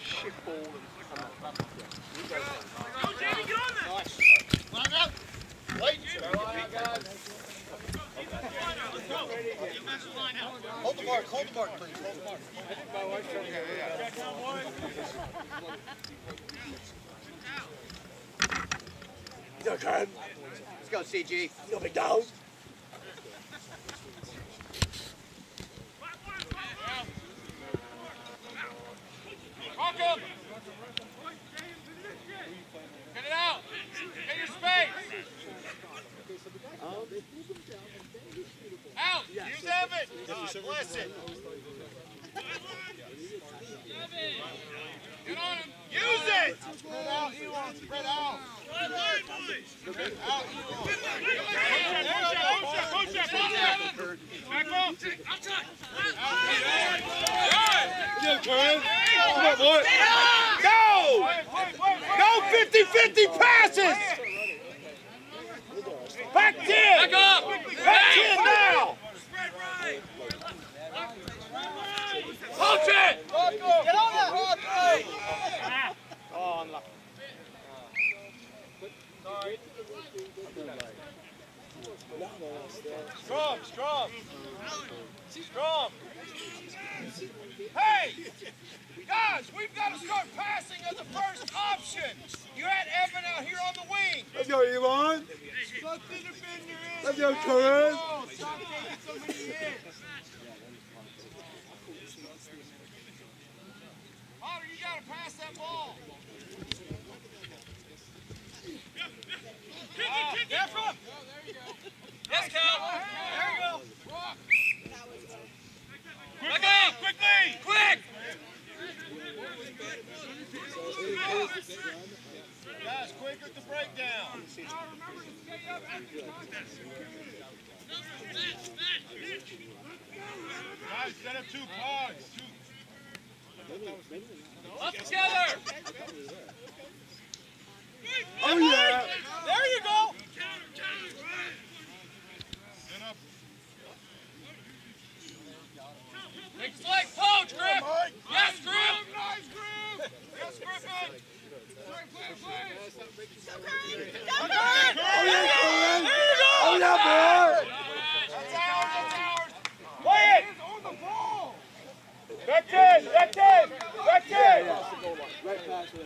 Shit ball and Go, Jamie, get on there. nice. Line up. Wait. Hold the mark, hold the mark, please. Hold the mark. I think my wife's trying to get it Go, Karen. Let's go, CG. Go, big dog. Him. Get it out. Get your space. Out. Use Evan. God bless it. Get on him. Use it. Spread out, Elon. Spread out. Spread out, Elon. Back up. Go, Karen. Come on, boy. Go! Go 50-50 passes! Back 10! Back up. Back 10 now! Coach it. Get on that, Rocco! Oh, unlucky. Strong, strong. Strong. Hey! Guys, we've got to start passing as the first option. You had Evan out here on the wing. Let's go, Elon. Suck the defender in. Let's go, Karen. Oh, Stop taking so many hits. Otter, you got to pass that ball. Ah, Ephraim. Yes, Cal. There you go. Quickly, quickly, quick. Guys, quick at the breakdown. Guys, set up two pods. Two. Up together. Oh, yeah. There you go. Set up. Take the leg, poach, Griff. Yes, Griff. Nice, Griff. Yes, Griffin. Play, play, play. Oh, yeah, Karen. Oh, yeah, boy. That's ours, that's ours. Play it. on the ball. Back 10. Back 10. Back 10.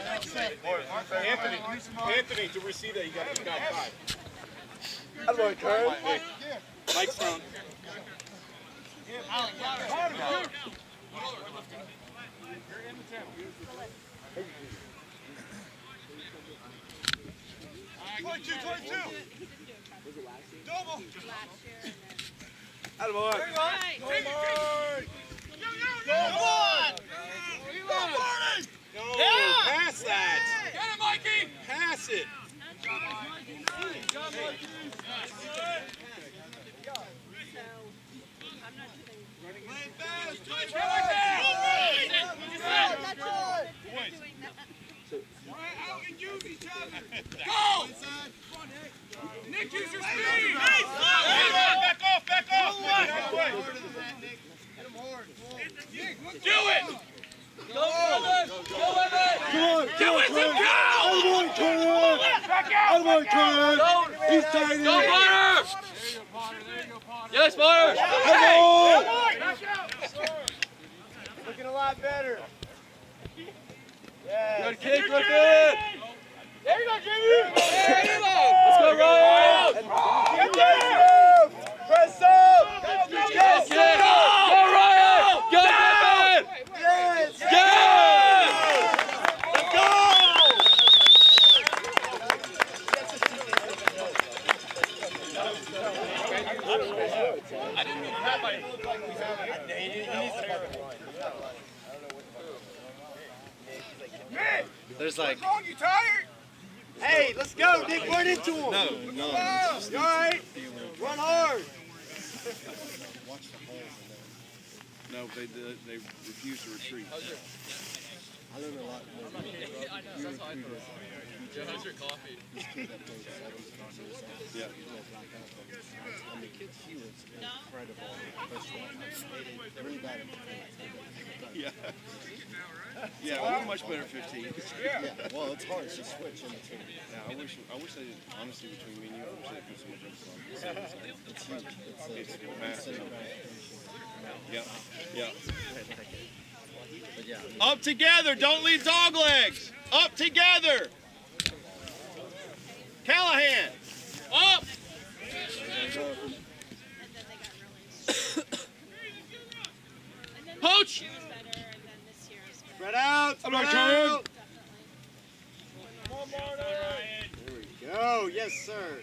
Anthony, Anthony, to receive that, you got to got five. That's one, Karen. Mike's thrown. Twenty-two, twenty-two. Double. Attaboy. Come on. No, Yeah. pass that. Get it, Mikey. Pass it. Playing fast. Touch right there. That's right! Out and use each other. Go. Nick, use your speed. Back off, back off. Back away. Do it. Come on, Do it and go. Attaboy, Karen. Back out. Attaboy, Karen. He's tight Go, end. Potter. Yes, Potter. Attaboy. Looking a lot better. Good kick, Griffin. There you go, Jimmy! Let's go, Ryan. Get there! Press up! Yes! Go, go, Ryan. Go, Griffin. Yes! Yes. There's like What's wrong? You tired? Hey, let's go, Nick. Run into him. no, no. You all right? Run hard. No, they they, they refuse to retreat. I learned a lot more. Yeah. And the kids, he was incredible. First one, really bad. Yeah. Yeah, we were much better at 15. Yeah, well, it's hard to switch in between. Yeah, I wish I wish they honestly between me and you, I wish they put some more drinks on. It's huge. It's, It's a massive. instant. Yeah. Yeah. But yeah, Up together, don't leave dog legs. Up together. Callahan. Up. Poach. Spread out. Spread out. There we go. Yes, sir.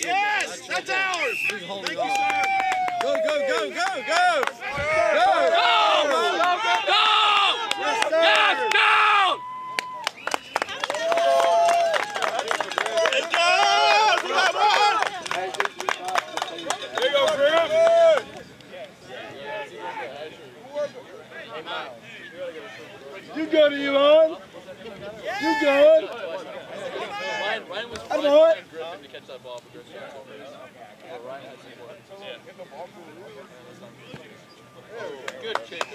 Yes, that's ours. Thank you, sir. Go, go, go, go, go! Go. Go. Yes, sir. Yes, down. Let's go. Come on. There you go, Grim. You good, Elon? You good? Ryan, Ryan was I know it. Griffin to catch that ball, but Griffin got over it. Well, Ryan had support. Good kick.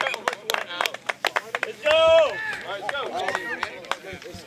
That was one out. Let's go. All right, let's go. I thought we were paying attention.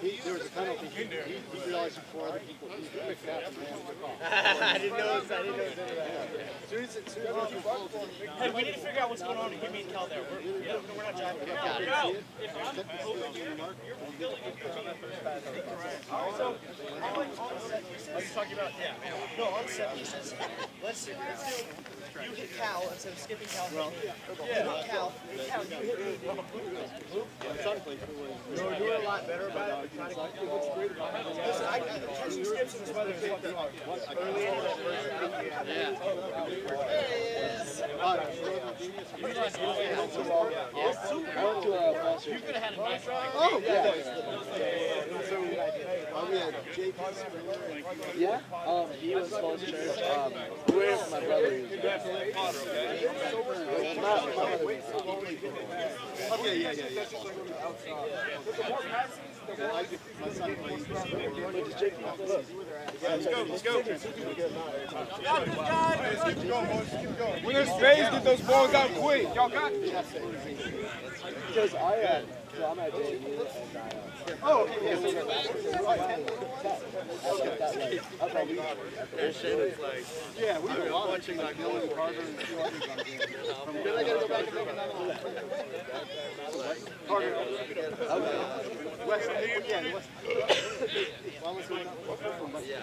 He, there was a penalty. He, he, he realized before other people he picked up and ran the call. I didn't know. I didn't know. As soon as it, soon as it Hey, we need to figure out what's going on to give me and Cal there. We're, yeah, we're not jiving. No, if I'm over here, you're fulfilling it. So, on, on set pieces. Are you talking about, yeah. No, on set pieces. Let's, let's do, you hit Cal instead of skipping Cal. Well, yeah. Not Cal. Cal, you hit me. No, we're doing a lot better about it. We're trying to keep what's great about it. Listen, I, I, catching skips in this weather is fucking hard. Early in the first You could have had a nice ride. Oh, yeah. So, uh, we JP Yeah, um, he was close to church. Um, where my brother is. Okay, yeah, yeah, yeah. My son plays. Let's go, let's go. Let's keep going, boys. Keep going. When there's space, get those balls out quick. Y'all got this. Because I, uh, so I'm at JV and I, uh, Oh, okay, yeah. so- Yeah, we've been watching like Dylan Carter and a few others on the game. Then I gotta go back and make another one. Carter. West, yeah, West. One was going up from West. Yeah.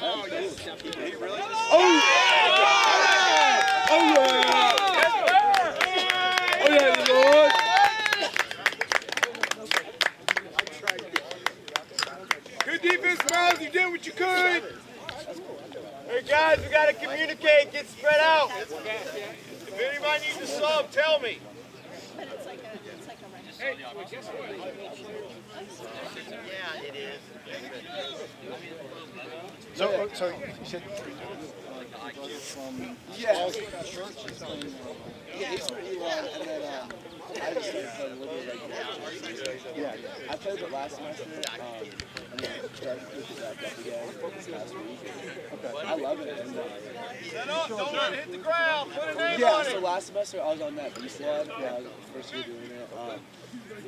Were talking to Oh yeah! Oh yeah, Lord! Good defense, Miles. You did what you could. Hey guys, we gotta communicate. Get spread out. If anybody needs a sub, tell me. But it's like a, it's like a register. so, so you said from Yeah. church, Yeah, he's for Elon, and then um, I just started playing a little bit like yeah, I played it last semester, um, and then started picking back up again this past week. I love it. And, uh, Set up. Don't let it hit the ground. Put a name yeah, on so it. last semester I was on that B squad when I was first year doing it. Um,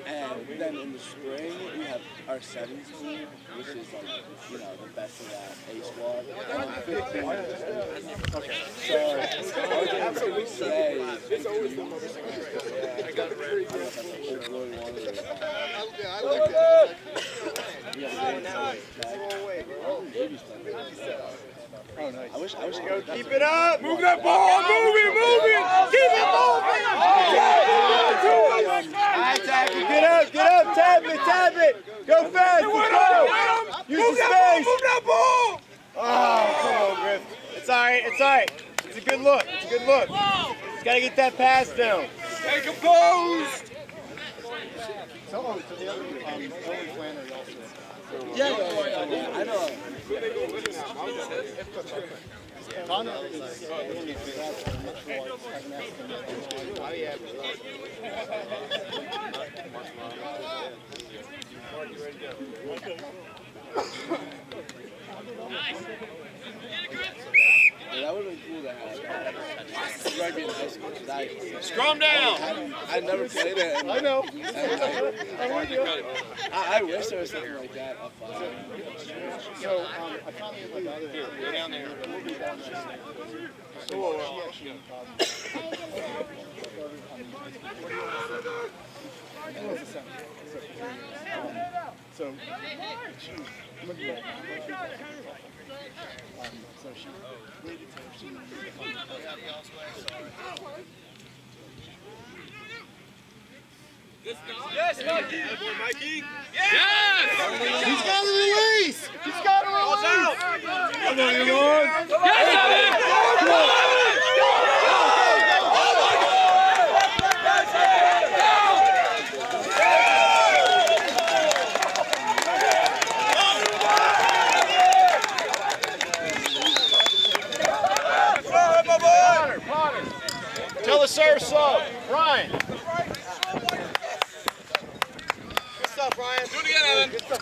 and then in the spring we have our sevens team, which is like, you know, the best of that A squad. Um, 15. Okay. So game is today. It's always the most. I got it right. Old I like that. Yeah, Oh, nice. I wish I wish I could Keep it up. Move that ball. Move it. Move it. Keep it moving. All right, tap. Get up. Get up. Tap it. Tap it. Go fast. Go. Use the space. Move that ball. Oh, come on, Griff. It's all right. It's all right. It's a good look. It's a good look. Just gotta get that pass down. Stay composed. So, oh, so the other, um, Owen Flannery also. Yeah. I know. Connor is that Scrum down. I, I never played it. And, I know. and I, I, I wish there was something like that up So, um, I found the like other. Go down there. We'll be down there. So, she actually, um, So, she looked at um, so she waited till she Yes, Mikey. Mikey. He's got a release! He's got a Ball's release! out. Come on, you Lord. Tell the serve sub. Brian. Good stuff, Brian. Do it again, Evan. Good stuff, Evan.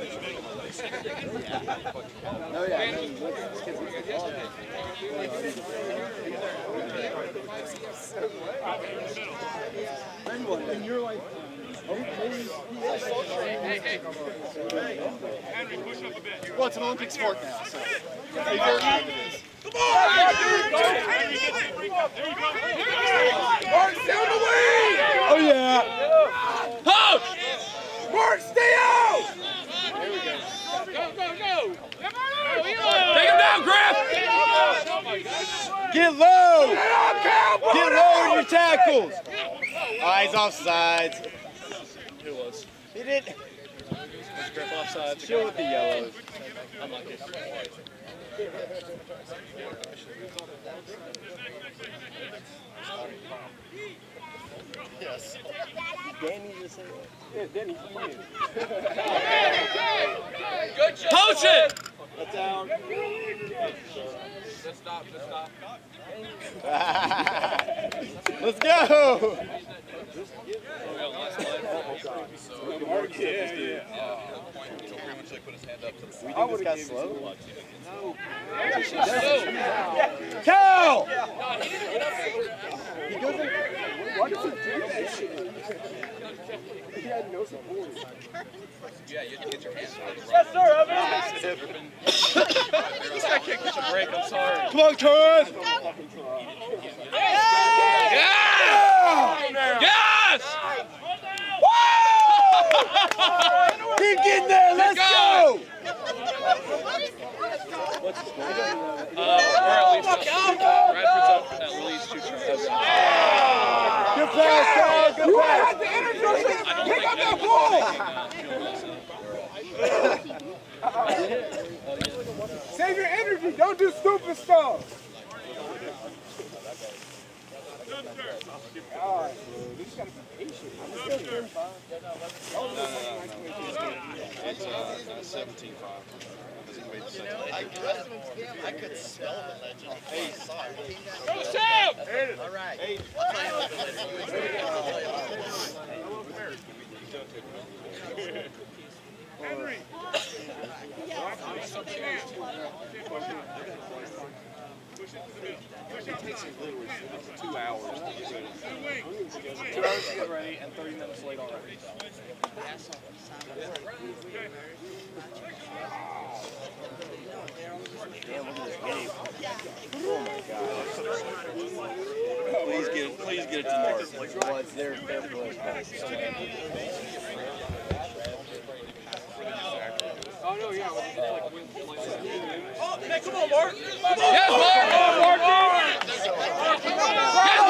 these kids look so fun. And you're like, well, it's an Olympic sport now, so. Mark, down the wing! Oh, yeah. Poach! Mark, stay out! Go, go, go! Take him down, Griff! Get low! Get low in your tackles! Eyes offsides. Who was? He did. Was Griff offside? Chill with the yellows. I'm like, Yes. Danny just said Yeah, Danny, come on. Good job. Poach it! Let down. Just stop, just stop. Let's go. Yeah, yeah. I would have got slow. Go. Cal! He doesn't. Why does he do that shit? He had no support. Yeah, you had to get your hands on it. Yes, sir, Evan. This guy can't catch a break, I'm sorry. Come on, Torres! Yeah! Yes! Keep getting there, let's go! Uh, we're at least up. Radford's up at least two tries. Good pass, Cal, good pass. Pick up that Save your energy. Don't do stupid stuff. God, you just gotta be patient. I'm still here. It's 17 5. I could, I could smell the legend. Hey, sorry. Go Sam! All right. Two hours to get ready. Two hours to get ready and 30 minutes late already. Please get it, please get it to Mark. Well, it's their, their play. Oh, yeah. Oh, man, come on, Mark. Come on. Yes, Mark. Mark. Mark. Mark. Mark. Mark.